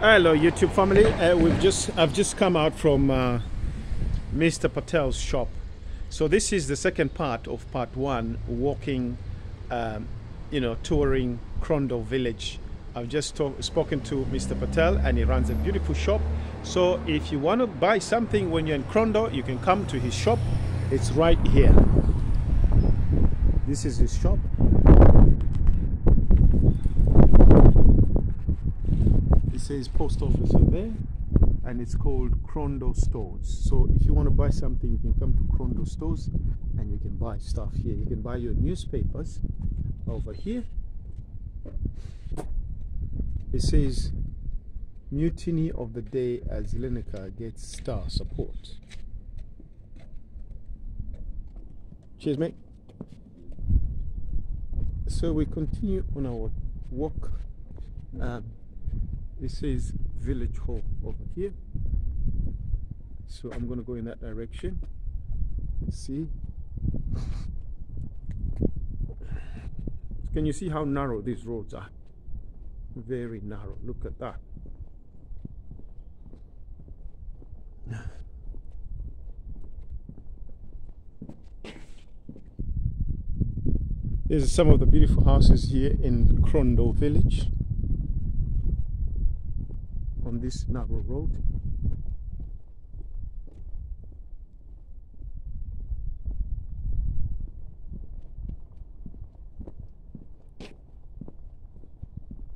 Hello, YouTube family. Uh, we've just I've just come out from uh, Mr. Patel's shop. So this is the second part of part one, walking, um, you know, touring Crondall Village. I've just talk, spoken to Mr. Patel, and he runs a beautiful shop. So if you want to buy something when you're in Crondall, you can come to his shop. It's right here. This is his shop. Says post office up there and it's called Crondall Stores. So if you want to buy something, you can come to Crondall Stores and you can buy stuff here. You can buy your newspapers over here. It says Mutiny of the Day as Lineker gets star support. Cheers, mate. So we continue on our walk. Um, it is village hall over here. So I'm gonna go in that direction. See? Can you see how narrow these roads are? Very narrow. Look at that. These are some of the beautiful houses here in Crondall village this narrow road.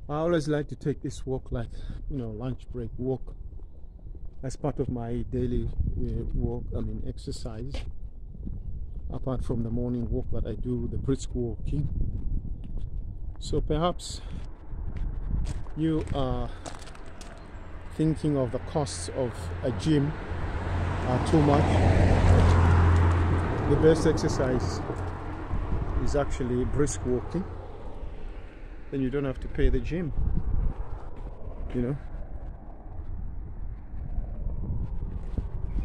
I always like to take this walk like, you know, lunch break walk as part of my daily uh, walk, I mean exercise. Apart from the morning walk that I do, the brisk walking. So perhaps you are thinking of the costs of a gym are too much. The best exercise is actually brisk walking. Then you don't have to pay the gym. You know?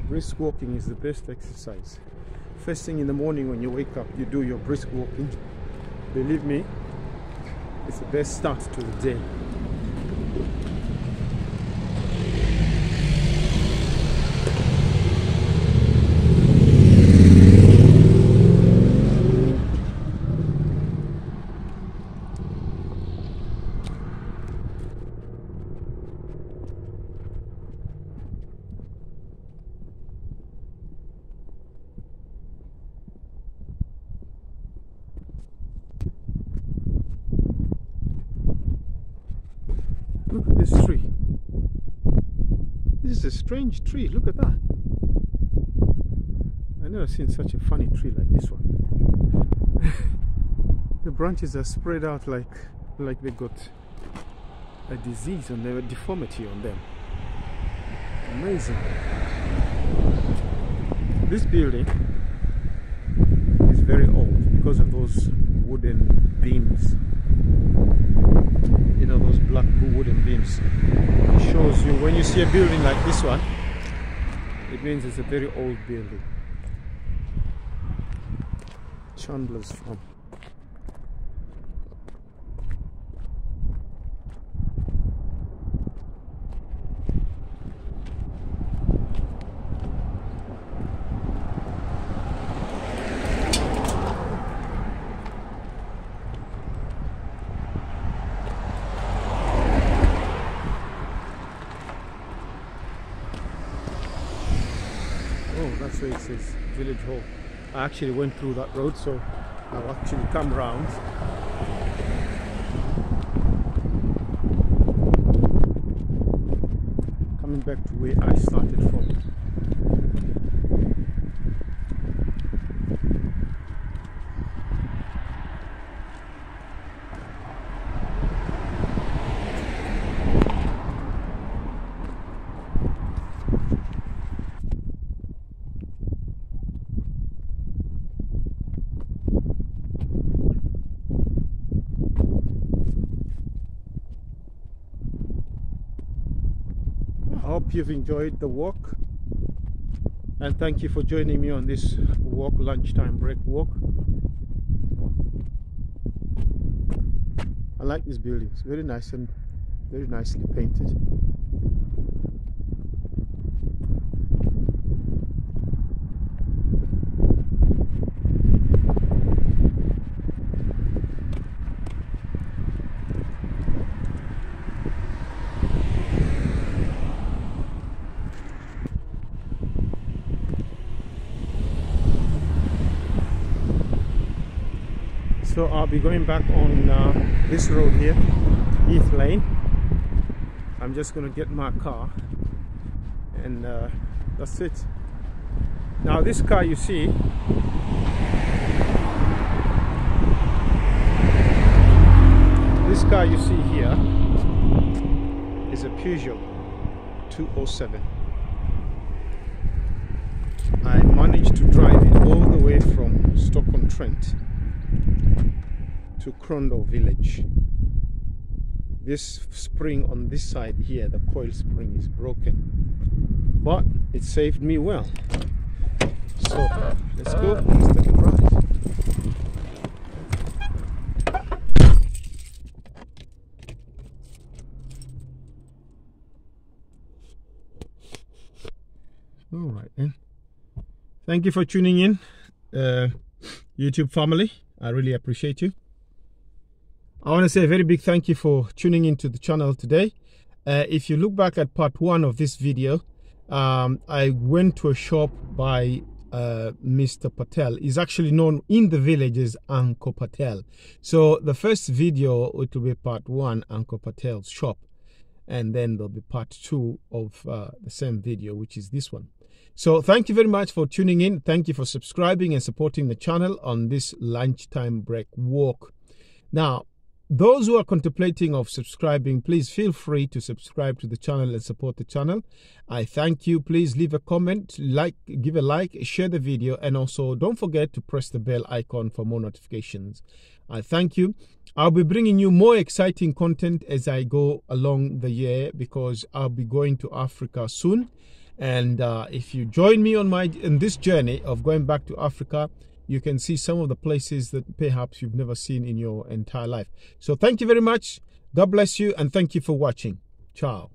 Brisk walking is the best exercise. First thing in the morning when you wake up, you do your brisk walking. Believe me, it's the best start to the day. Look at this tree. This is a strange tree. Look at that. I've never seen such a funny tree like this one. the branches are spread out like like they got a disease and a deformity on them. Amazing. This building is very old because of those wooden beams you know those black wooden beams. It shows you when you see a building like this one it means it's a very old building. Chandler's farm Oh, that's where it says Village Hall. I actually went through that road, so I'll actually come round. Coming back to where I started from. Hope you've enjoyed the walk. And thank you for joining me on this walk lunchtime break walk. I like this building it's very nice and very nicely painted so I'll be going back on uh, this road here Heath Lane. I'm just gonna get my car and uh, that's it. Now this car you see this car you see here is a Peugeot 207 I managed to drive it all the way from Stoke-on-Trent to Crondall village. This spring on this side here the coil spring is broken but it saved me well. So let's go let's take a drive all right then. Thank you for tuning in. Uh, youtube family i really appreciate you I want to say a very big thank you for tuning into the channel today. Uh, if you look back at part one of this video, um, I went to a shop by uh, Mr. Patel. He's actually known in the village as Uncle Patel. So the first video, it will be part one, Uncle Patel's shop. And then there'll be part two of uh, the same video, which is this one. So thank you very much for tuning in. Thank you for subscribing and supporting the channel on this lunchtime break walk. Now, those who are contemplating of subscribing please feel free to subscribe to the channel and support the channel. I thank you. Please leave a comment like give a like share the video and also don't forget to press the bell icon for more notifications. I thank you. I'll be bringing you more exciting content as i go along the year because i'll be going to africa soon and uh, if you join me on my in this journey of going back to africa you can see some of the places that perhaps you've never seen in your entire life. So thank you very much. God bless you and thank you for watching. Ciao.